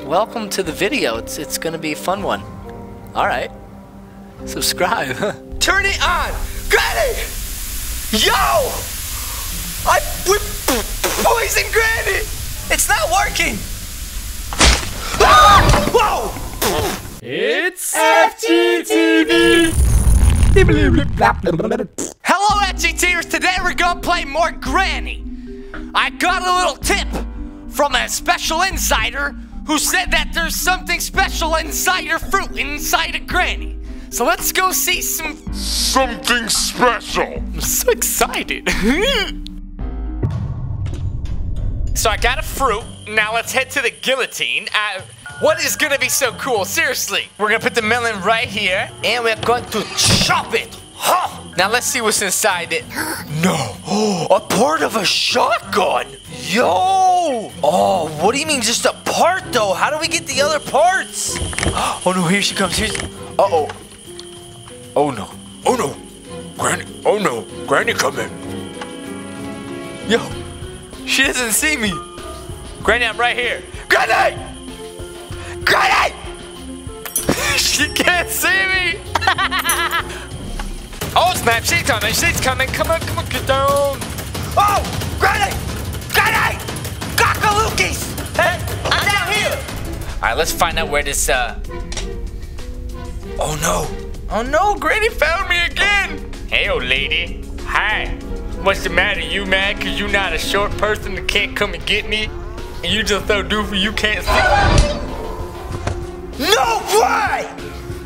Welcome to the video. It's it's gonna be a fun one. All right. Subscribe. Turn it on! Granny! Yo! I we poisoned Granny! It's not working! Ah! Whoa! It's FGTeeV! Hello, FGTers! Today we're gonna play more Granny. I got a little tip from a special insider who said that there's something special inside your fruit inside a Granny. So let's go see some. Something special. I'm so excited. so I got a fruit. Now let's head to the guillotine. Uh, what is gonna be so cool? Seriously. We're gonna put the melon right here and we're going to chop it. Huh. Now let's see what's inside it. No. a part of a shotgun. Yo. Oh, what do you mean just a part though? How do we get the other parts? Oh no, here she comes. Here's. Uh oh. Oh no. Oh no. Granny. Oh no. Granny coming. Yo. She doesn't see me. Granny, I'm right here. Granny! Granny! she can't see me. oh snap, she's coming. She's coming. Come on, come on, get down. Oh! Granny! Granny! Cockalookies! Hey, I'm down here. All right, let's find out where this, uh... Oh no. Oh no, Granny found me again! Hey, old lady. Hi. What's the matter? You mad because you not a short person that can't come and get me? And you just so doofy you can't see? No way!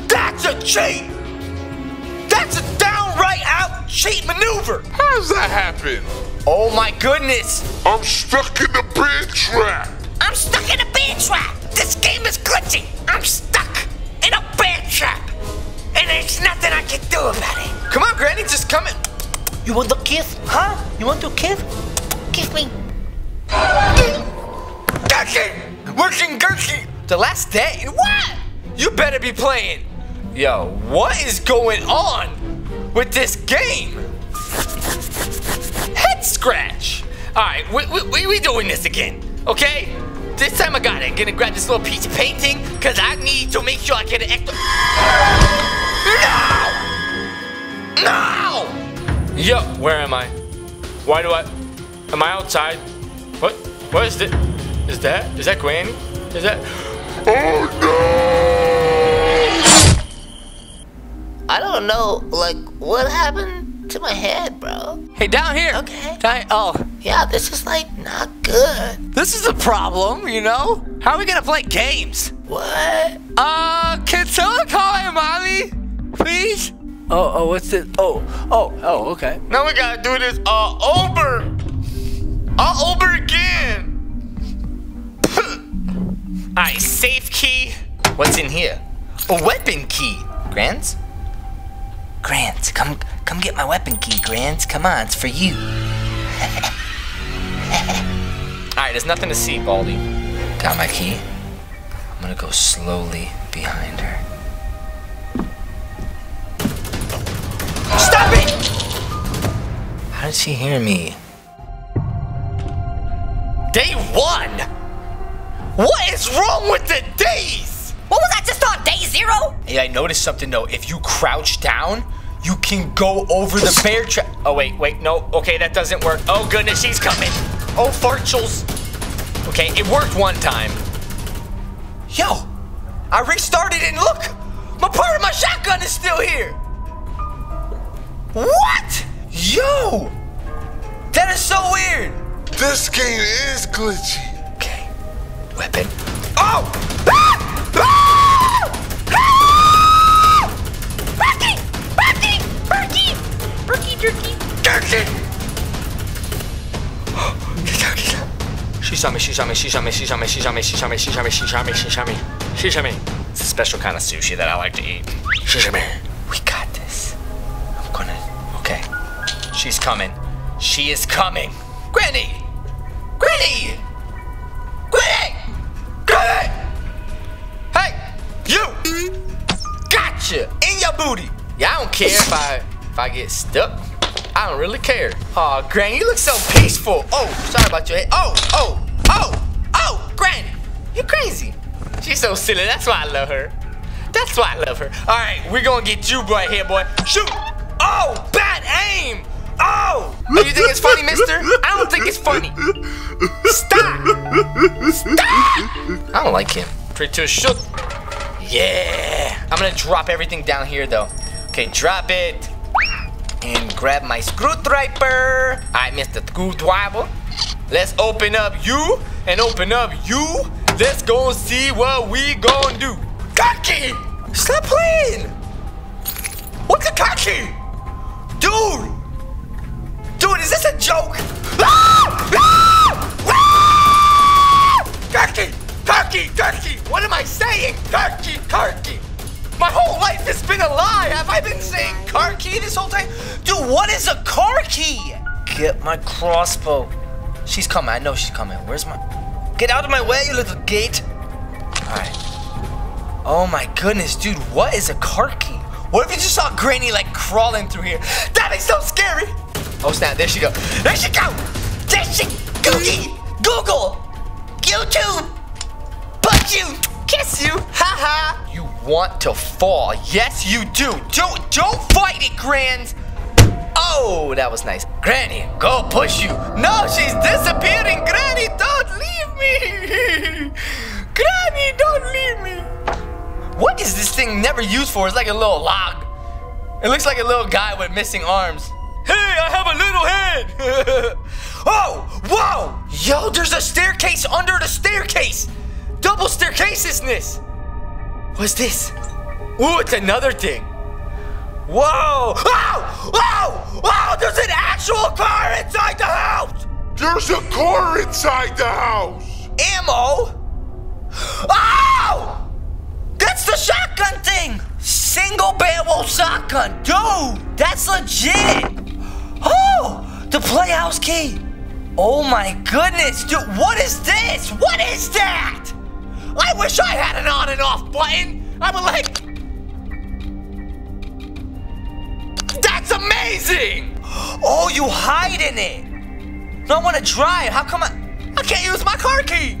That's a cheat! That's a cheat maneuver! How does that happen? Oh my goodness! I'm stuck in the bear trap. I'm stuck in a bear trap! This game is glitchy! I'm stuck in a bear trap! And there's nothing I can do about it! Come on, Granny, just come in! You want to kiss? Huh? You want to kiss? Kiss me! Gushy! Working Gushy! The last day? What? You better be playing! Yo, what is going on with this game? Head scratch! Alright, we, we, we, we doing this again, okay? This time I got it. Gonna grab this little piece of painting, cause I need to make sure I get an extra. No! No! Yo, where am I? Why do I? Am I outside? What? What is it? Is that? Is that Granny? Is that? Oh no! I don't know, like what happened to my head, bro. Hey, down here. Okay. Down, oh, Yeah, this is like not good. this is a problem, you know? How are we gonna play games? What? Uh, can someone call my mommy, please? Oh, oh, what's this? Oh, oh, oh, okay. Now we gotta do this uh over. All over again. Alright, safe key. What's in here? A weapon key. Grants? Grants, come come get my weapon key, Grants. Come on, it's for you. Alright, there's nothing to see, Baldy. Got my key. I'm gonna go slowly behind her. Stop it! How did she hear me? Day one? What is wrong with the days? What was that just on day zero? Hey, I noticed something though. If you crouch down, you can go over the bear trap. Oh, wait, wait, no. Okay, that doesn't work. Oh, goodness, she's coming. Oh, fartchels. Okay, it worked one time. Yo, I restarted and look, my part of my shotgun is still here. What? Yo, that is so weird. This game is glitchy. Okay, weapon. Oh! Ah! Ah! Ah! Berkey! Berkey! Berkey! Berkey jerky! Dirty! She saw me, she saw me, she saw me, she saw me, she saw me, she saw me, she saw me, she saw me, she saw me, she saw me. It's a special kind of sushi that I like to eat. She saw me. We got this. I'm gonna. Okay. She's coming. She is coming. Granny! Granny! Care if I if I get stuck. I don't really care. Aw, Granny, you look so peaceful. Oh, sorry about your head. Oh, oh, oh, oh, Granny, you crazy. She's so silly. That's why I love her. That's why I love her. All right, we're gonna get you right here, boy. Shoot! Oh, bad aim! Oh! Oh, you think it's funny, mister? I don't think it's funny. Stop! Stop! I don't like him. Pretty too shoot. Yeah! I'm gonna drop everything down here, though. Okay, drop it. And grab my screwdriver. I missed the screwdriver. Let's open up you and open up you. Let's go see what we gonna do. Cocky! Stop playing! What's a cocky? Dude! Dude, is this a joke? Ah! Ah! Ah! Cocky! Cocky! What am I saying? Cocky! Cocky! My whole life has been a lie. Have I been saying car key this whole time? Dude, what is a car key? Get my crossbow. She's coming. I know she's coming. Where's my... Get out of my way, you little gate. All right. Oh my goodness, dude. What is a car key? What if you just saw Granny like crawling through here? That is so scary. Oh snap, there she go. There she go. There she... Googie. Google. YouTube. But you. Kiss you. Haha. You want to fall. Yes, you do. Don't, don't fight it, Grans. Oh, that was nice. Granny, go push you. No, she's disappearing. Granny, don't leave me. Granny, don't leave me. What is this thing never used for? It's like a little log. It looks like a little guy with missing arms. Hey, I have a little head. oh, whoa. Yo, there's a staircase under the staircase. Double staircasesness. What's this? Ooh, it's another thing. Whoa! Oh! Oh! Oh! There's an actual car inside the house! There's a car inside the house. Ammo? Oh! That's the shotgun thing! Single barrel shotgun. Dude, that's legit! Oh! The playhouse key! Oh my goodness, dude, what is this? What is that? I wish I had an on and off button! I would like. That's amazing! Oh, you hide in it! No, I want to drive. How come I. I can't use my car key!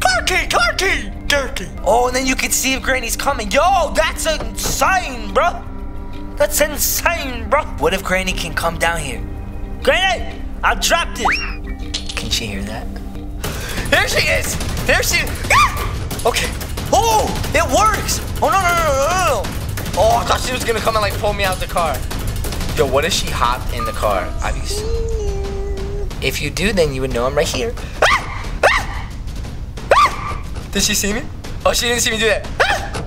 Car key, car key, key. Oh, and then you can see if Granny's coming. Yo, that's insane, bro. That's insane, bro. What if Granny can come down here? Granny, I dropped it. Can she hear that? There she is. There she. Ah! Okay. Oh, it works. Oh no no no no no no. Oh, I thought she was gonna come and like pull me out of the car. Yo, what if she hopped in the car? Obviously. If you do, then you would know I'm right here. Did she see me? Oh, she didn't see me do that.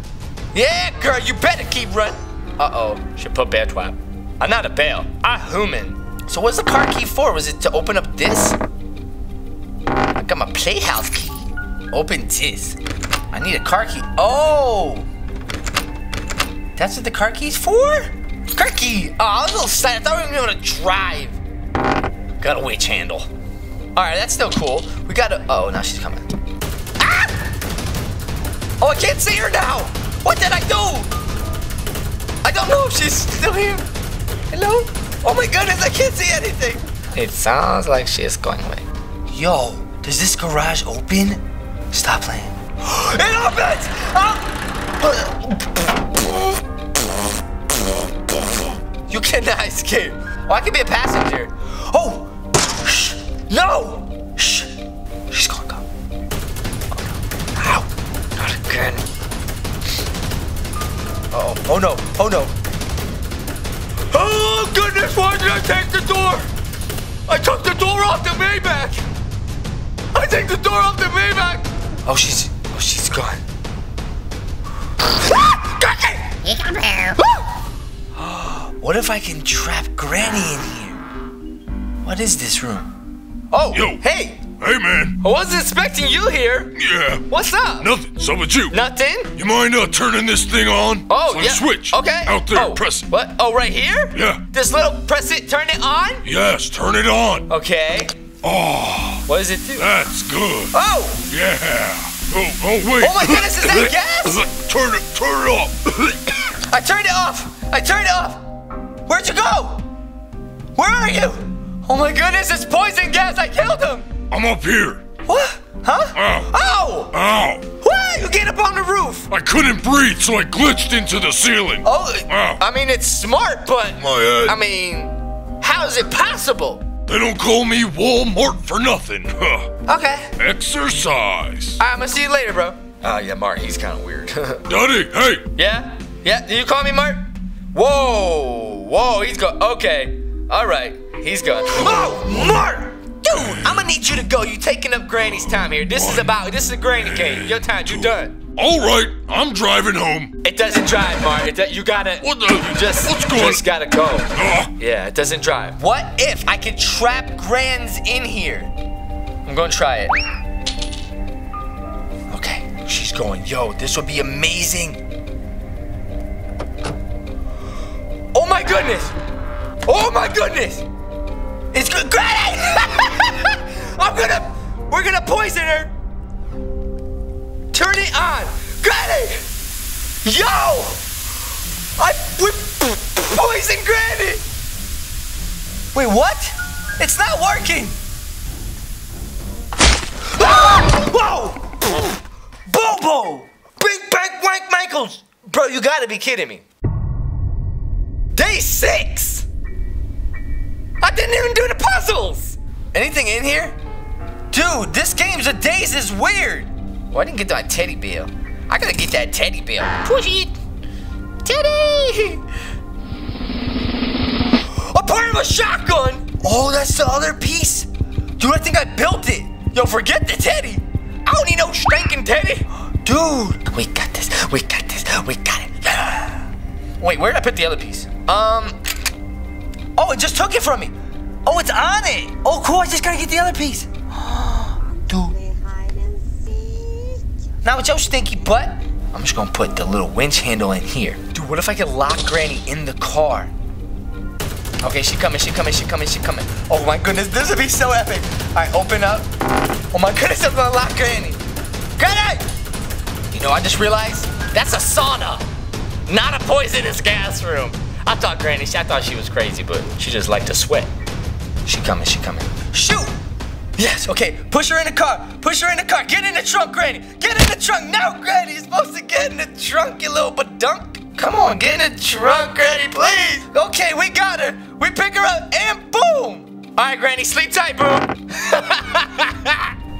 Yeah, girl, you better keep running. Uh-oh, she put bear trap. I'm not a bear, I'm human. So what's the car key for? Was it to open up this? I got my playhouse key. Open this. I need a car key. Oh! That's what the car key's for? Car key! Oh, I was a little sad. I thought we were gonna drive. Got a witch handle. Alright, that's still cool. We gotta. Oh, now she's coming. Ah! Oh, I can't see her now! What did I do? I don't know if she's still here. Hello? Oh my goodness, I can't see anything. It sounds like she's going away. Yo, does this garage open? Stop playing. It opens! Oh! You cannot escape. Oh, I can be a passenger. Oh! Shh! No! Shh! She's gonna go. Ow! Not again. Uh oh! Oh no! Oh no! Oh goodness! Why did I take the door? I took the door off the Maybach. I take the door off the Maybach. Oh she's gone. Ah! Cookie! You come here. What if I can trap Granny in here? What is this room? Oh, Yo. hey! Hey, man. I wasn't expecting you here. Yeah. What's up? Nothing. So with you. Nothing? You mind uh, turning this thing on? Oh, It's like yeah. a switch. Okay. Out there. Oh, Press it. What? Oh, right here? Yeah. This little press it, turn it on? Yes. Turn it on. Okay. Oh, What does it do? that's good. Oh! Yeah. Oh, oh wait. Oh my goodness, is that gas? turn it. Turn it off. I turned it off! I turned it off! Where'd you go? Where are you? Oh my goodness, it's poison gas! I killed him! I'm up here. What? Huh? Ow. Ow! Ow. What? You get up on the roof. I couldn't breathe, so I glitched into the ceiling. Oh, Wow. I mean, it's smart, but My head. I mean, how is it possible? They don't call me Walmart for nothing. Huh. Okay. Exercise. Alright, I'm gonna see you later, bro. Oh, yeah, Mart, he's kind of weird. Daddy, hey, yeah? Yeah? Did you call me Mart? Whoa! Whoa, he's gone. Okay. All right. He's gone. Oh, Mart! Dude, I'm gonna need you to go. You taking up Granny's time here. This is about. This is a Granny game. Your time. You done. All right, I'm driving home. It doesn't drive, Mart. It do- you gotta. What the- You just. what's going- Just gotta go. Ah, Yeah, it doesn't drive. What if I could trap Grands in here? I'm gonna try it. Okay, she's going, yo, this would be amazing. Oh my goodness! Oh my goodness! It's good, Granny! I'm gonna, we're gonna poison her. Turn it on, Granny! Yo! I we poisoned Granny. Wait, what? It's not working. Ah! Whoa! Bobo! Big Bang Wank Michaels! Bro, you gotta be kidding me. Day six! I didn't even do the puzzles! Anything in here? Dude, this game's a days is weird. Well, I didn't get that teddy bear. I gotta get that teddy bear. Push it! Teddy! A part of a shotgun! Oh, that's the other piece. Dude, I think I built it. Yo, forget the teddy. I don't need no stinking teddy. Dude, we got this. We got this. We got it. Wait, where did I put the other piece? Um. Oh, it just took it from me. Oh, it's on it. Oh, cool. I just gotta get the other piece. Now it's your stinky butt. I'm just gonna put the little winch handle in here. Dude, what if I could lock Granny in the car? Okay, she coming, she coming, she coming, she coming. Oh my goodness, this would be so epic. All right, open up. Oh my goodness, I'm gonna lock Granny. Granny! You know, I just realized that's a sauna, not a poisonous gas room. I thought Granny, I thought she was crazy, but she just liked to sweat. She coming, she coming. Shoot! Yes, okay, push her in the car. Push her in the car. Get in the trunk, Granny. Get in the trunk now, Granny. You're supposed to get in the trunk, you little badunk. Come on, get in the trunk, Granny, please. Okay, we got her. We pick her up, and boom. All right, Granny, sleep tight, boom.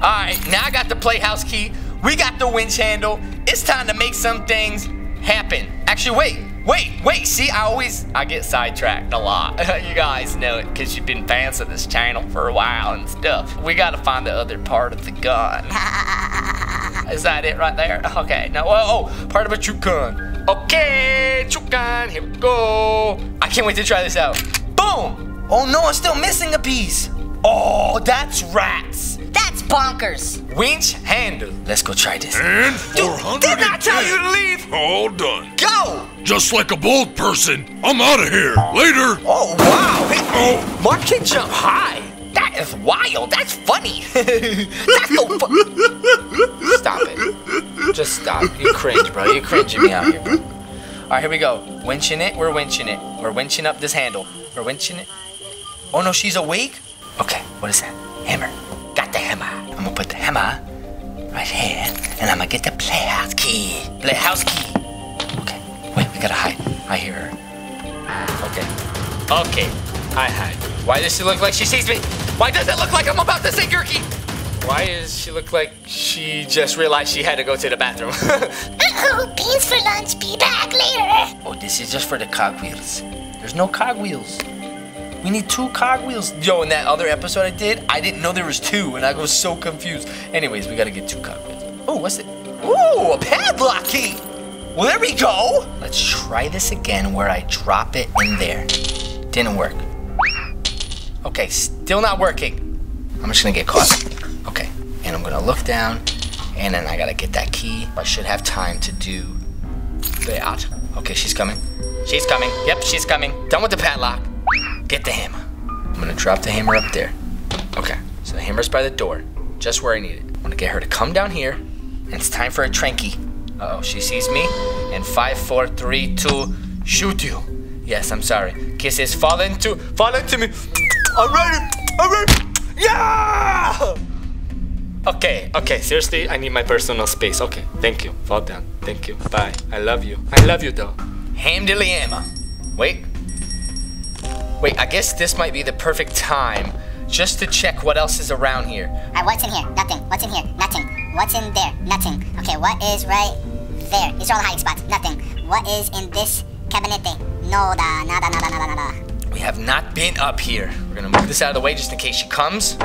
All right, now I got the playhouse key. We got the winch handle. It's time to make some things happen. Actually, wait, wait, wait. See, I always I get sidetracked a lot. you guys know it because you've been fans of this channel for a while and stuff. We got to find the other part of the gun. Is that it right there? Okay. Now, oh, oh part of a true gun. Okay, true gun. Here we go. I can't wait to try this out. Boom. Oh no, I'm still missing a piece. Oh, that's rats. That's bonkers. Winch handle. Let's go try this. and Dude, 410. did not tell you to leave. All done. Go. Just like a bold person, I'm out of here. Later. Oh wow. Hey, Oh. Mark can jump high. That is wild. That's funny. That's so fu- Stop it. Just stop. You cringe, bro. You cringing me out here. Bro. All right, here we go. Winching it. We're winching it. We're winching up this handle. We're winching it. Oh no, she's awake. Okay, what is that? Hammer. Got the hammer. I'm gonna put the hammer right here, and I'm gonna get the playhouse key. Playhouse key. Okay. Wait, we gotta hide. I hear her. Okay. Okay. I hide. Why does she look like she sees me? Why does it look like I'm about to say Gurky? Why does she look like she just realized she had to go to the bathroom? Uh-oh, beans for lunch. Be back later. oh, this is just for the cogwheels. There's no cogwheels. We need two cogwheels. Yo, in that other episode I did, I didn't know there was two, and I was so confused. Anyways, we gotta get two cogwheels. Oh, what's it? Ooh, a padlock key. Well, there we go. Let's try this again where I drop it in there. Didn't work. Okay, still not working. I'm just gonna get caught. Okay, and I'm gonna look down, and then I gotta get that key. I should have time to do that. Okay, she's coming. She's coming. Yep, she's coming. Done with the padlock. Get the hammer. I'm gonna drop the hammer up there. Okay, so the hammer's by the door, just where I need it. I'm gonna get her to come down here, and it's time for a tranky. Uh oh, she sees me. And five, four, three, two, shoot you. Yes, I'm sorry. Kisses fall into, fall into me. I'm ready. I'm ready. Yeah! Okay, okay, seriously, I need my personal space. Okay, thank you. Fall down. Thank you. Bye. I love you. I love you though. Ham dilly Emma. Wait. Wait, I guess this might be the perfect time just to check what else is around here. Alright, what's in here? Nothing. What's in here? Nothing. What's in there? Nothing. Okay, what is right there? These are all the hiding spots. Nothing. What is in this cabinet? thing? No, da, nada, nada, nada, nada. We have not been up here. We're gonna move this out of the way just in case she comes.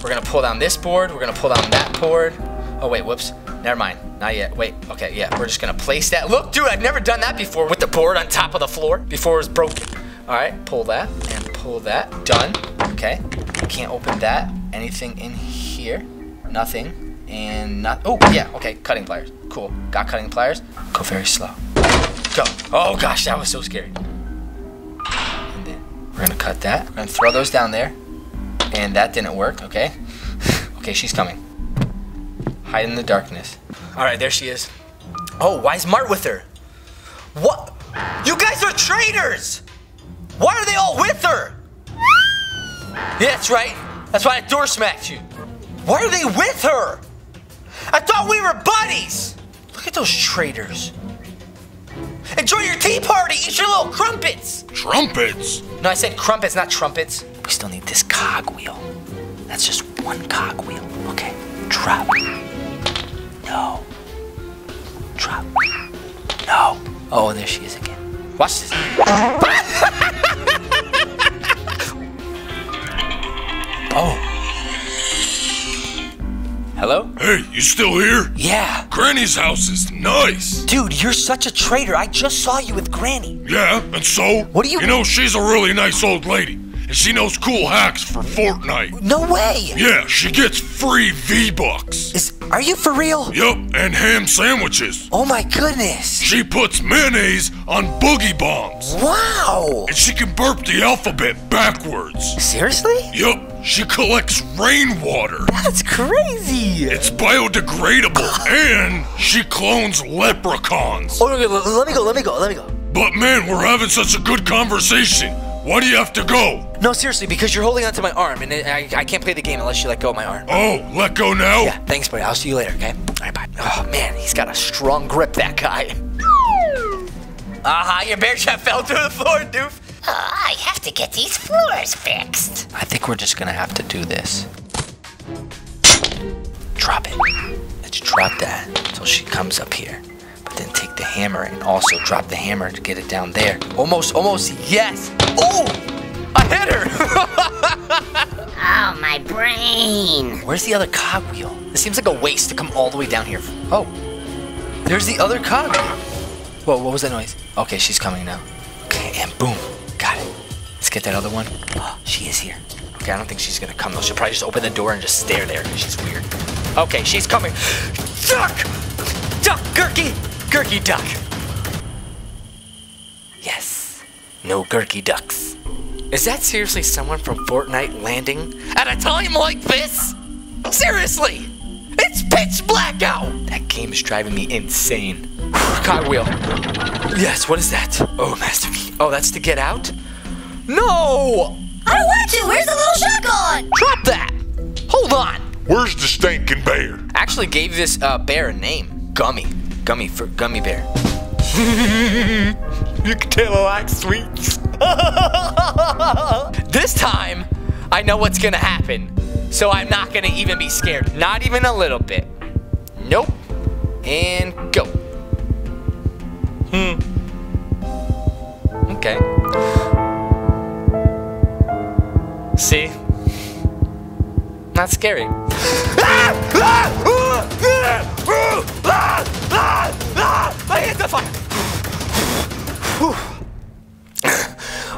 We're gonna pull down this board. We're gonna pull down that board. Oh wait, whoops. Never mind. Not yet. Wait. Okay, yeah. We're just gonna place that. Look, dude, I've never done that before with the board on top of the floor before it was broken. All right, pull that and pull that. Done. Okay. Can't open that. Anything in here? Nothing. And not. Oh, yeah. Okay. Cutting pliers. Cool. Got cutting pliers. Go very slow. Go. Oh gosh, that was so scary. And then we're gonna cut that. We're gonna throw those down there. And that didn't work, okay? okay, she's coming. Hide in the darkness. Alright, there she is. Oh, why is Mart with her? What? You guys are traitors! Why are they all with her? Yeah, that's right. That's why I door smacked you. Why are they with her? I thought we were buddies! Look at those traitors. Enjoy your tea party! Eat your little crumpets! Trumpets? No, I said crumpets, not trumpets. We still need this cogwheel. That's just one cogwheel. Okay, drop. No. Drop. No. Oh, there she is again. Watch this. oh. Hello? Hey, you still here? Yeah. Granny's house is nice. Dude, you're such a traitor. I just saw you with Granny. Yeah, and so? What do you- You know, she's a really nice old lady, and she knows cool hacks for Fortnite. No way. Yeah, she gets free V-Bucks. Is are you for real? Yup, and ham sandwiches. Oh my goodness. She puts mayonnaise on boogie bombs. Wow. And she can burp the alphabet backwards. Seriously? Yup, she collects rainwater. That's crazy. It's biodegradable, and she clones leprechauns. Oh, no, let me go, let me go, let me go. But man, we're having such a good conversation. Why do you have to go? No, seriously, because you're holding onto my arm, and I, I can't play the game unless you let go of my arm. Oh, let go now? Yeah, thanks, buddy. I'll see you later, okay? All right, bye. Oh, man, he's got a strong grip, that guy. Aha, your bear trap fell through the floor, doof. To get these floors fixed. I think we're just gonna have to do this. Drop it. Let's drop that so she comes up here. But then take the hammer and also drop the hammer to get it down there. Almost, almost, yes. Oh, I hit her. Oh, my brain. Where's the other cogwheel? It seems like a waste to come all the way down here. Oh, there's the other cogwheel. Whoa, what was that noise? Okay, she's coming now. Okay, and boom. Let's get that other one. Oh, she is here. Okay, I don't think she's gonna come though. She'll probably just open the door and just stare there. She's weird. Okay, she's coming. Duck! Duck, Gurky! Gurky duck. Yes. No gurky ducks. Is that seriously someone from Fortnite landing at a time like this? Seriously! It's pitch black out! That game is driving me insane. Cogwheel. Yes, what is that? Oh, Master Key. Oh, that's to get out? No! I don't want to. Where's the little shotgun? Drop that! Hold on! Where's the stinking bear? I actually gave this uh, bear a name. Gummy. Gummy for gummy bear. you can tell I like sweets. this time, I know what's gonna happen. So I'm not gonna even be scared. Not even a little bit. Nope. And go. Hmm. Okay. See? Not scary. I hit the fire.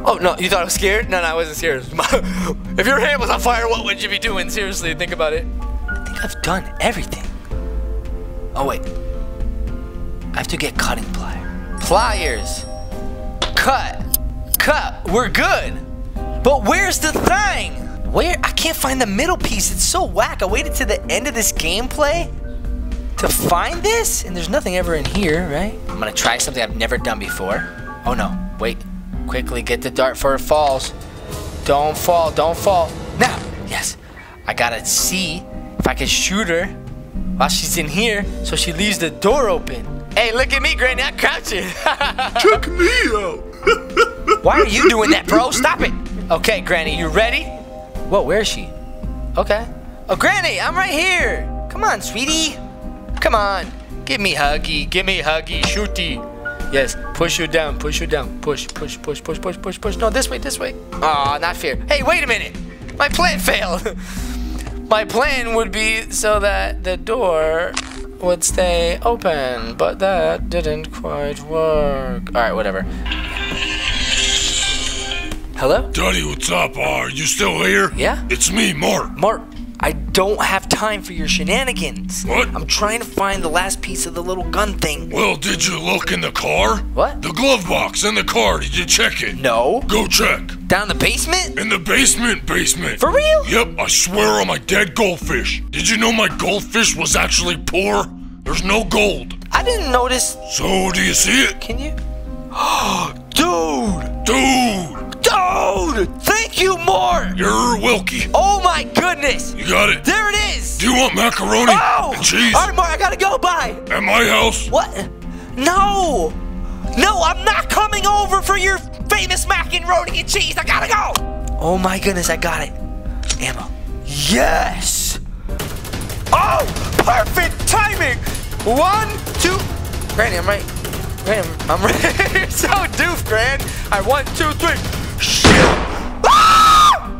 Oh no, you thought I was scared? No, no, I wasn't scared. if your hand was on fire, what would you be doing? Seriously, think about it. I think I've done everything. Oh wait. I have to get cutting pliers. Pliers. Cut. Cut. We're good. But where's the thing? Where? I can't find the middle piece. It's so whack. I waited to the end of this gameplay to find this, and there's nothing ever in here, right? I'm gonna try something I've never done before. Oh no, wait. Quickly get the dart before it falls. Don't fall, don't fall. Now, yes. I gotta see if I I can shoot her while she's in here so she leaves the door open. Hey, look at me, Granny. I'm crouching. Check me out. Why are you doing that, bro? Stop it. Okay, Granny, you ready? Whoa, where is she? Okay. Oh, Granny, I'm right here. Come on, sweetie. Come on. Give me huggy. Give me huggy. Shooty. Yes, push you down. Push you down. Push, push, push, push, push, push, push. No, this way, this way. Aw, not fair. Hey, wait a minute. My plan failed. My plan would be so that the door would stay open, but that didn't quite work. All right, whatever. Hello? Daddy, what's up? Uh, are you still here? Yeah? It's me, Mark. Mark, I don't have time for your shenanigans. What? I'm trying to find the last piece of the little gun thing. Well, did you look in the car? What? The glove box in the car. Did you check it? No. Go check. Down the basement? In the basement, basement. For real? Yep, I swear on my dead goldfish. Did you know my goldfish was actually poor? There's no gold. I didn't notice. So, do you see it? Can you? Dude! Dude, Dude! Thank you, Mark! you're Wilkie. Oh my goodness! You got it. There it is! Do you want macaroni Oh! and cheese Alright, Mark, I gotta go. Bye! at my house? What? No! No, I'm not coming over for your famous macaroni and cheese. I gotta go. Oh my goodness, I got it. Ammo. Yes. Oh, perfect timing. One, two. Granny, I'm right. Granny, I'm, I'm right. You're so doof, Gran. All right, one, two, three. Ah!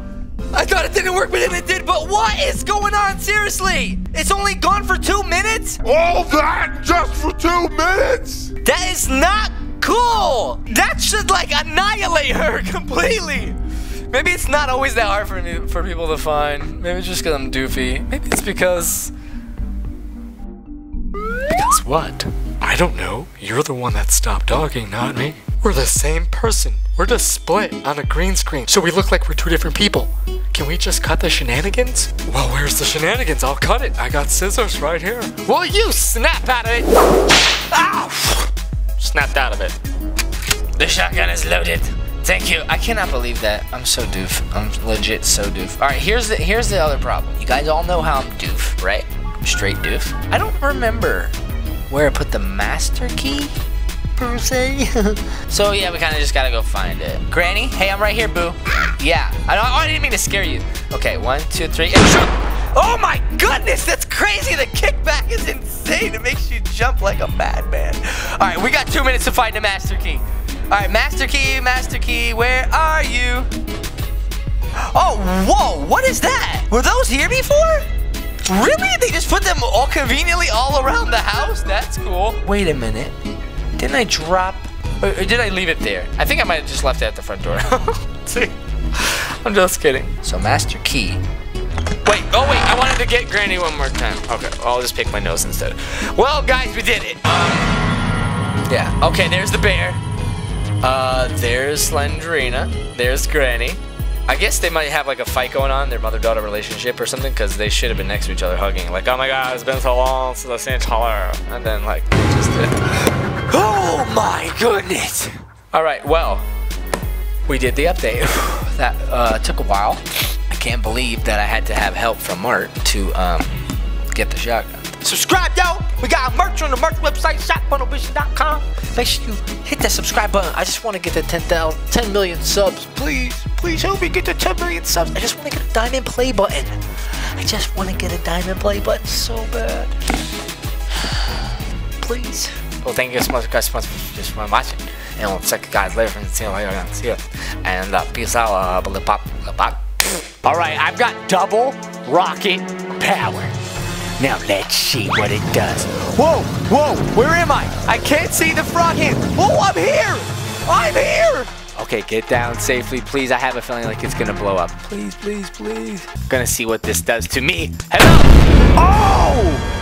I thought it didn't work, but then it did. But what is going on? Seriously, it's only gone for two minutes. All that just for two minutes? That is not cool. That should like annihilate her completely. Maybe it's not always that hard for me for people to find. Maybe it's just because I'm doofy. Maybe it's because. Because what? I don't know. You're the one that stopped dogging, not me. We're the same person. We're just split on a green screen, so we look like we're two different people. Can we just cut the shenanigans? Well, where's the shenanigans? I'll cut it. I got scissors right here. Will you snap out of it? Ow! Snapped out of it. The shotgun is loaded. Thank you. I cannot believe that. I'm so doof. I'm legit so doof. All right, here's the here's the other problem. You guys all know how I'm doof, right? Straight doof. I don't remember where I put the master key so yeah, we kind of just gotta go find it. Granny, hey, I'm right here, boo. Yeah. I don't. Oh, I didn't mean to scare you. Okay, one, two, three. Oh my goodness, that's crazy. The kickback is insane. It makes you jump like a madman. All right, we got two minutes to find the master key. All right, master key, master key, where are you? Oh, whoa, what is that? Were those here before? Really? They just put them all conveniently all around the house? That's cool. Wait a minute. Didn't I drop, or, or did I leave it there? I think I might have just left it at the front door. See? I'm just kidding. So master key. Wait, oh wait, I wanted to get Granny one more time. Okay, I'll just pick my nose instead. Well, guys, we did it. Yeah, okay, there's the bear. Uh, there's Slendrina. There's Granny. I guess they might have like a fight going on, their mother-daughter relationship or something, because they should have been next to each other hugging. Like, oh my god, it's been so long since I've seen other. And then like, just did. Oh my goodness! All right, well, we did the update. that uh, took a while. I can't believe that I had to have help from Mart to um, get the shotgun. Subscribe, yo! We got merch on the merch website, shopfunnelvision.com. Make sure you hit that subscribe button. I just want to get to 10,000, 10 million subs. Please, please help me get to 10 million subs. I just want to get a diamond play button. I just want to get a diamond play button so bad. Please. Well, thank you so much, guys, so much for just for watching. And we'll check you guys later and see you later. See you. And uh, peace out. Uh, blah, blah, blah, blah. All right, I've got double rocket power. Now let's see what it does. Whoa, whoa, where am I? I can't see the frog hand. Oh, I'm here. I'm here. Okay, get down safely, please. I have a feeling like it's gonna blow up. Please, please, please. Gonna see what this does to me. Hello. Oh!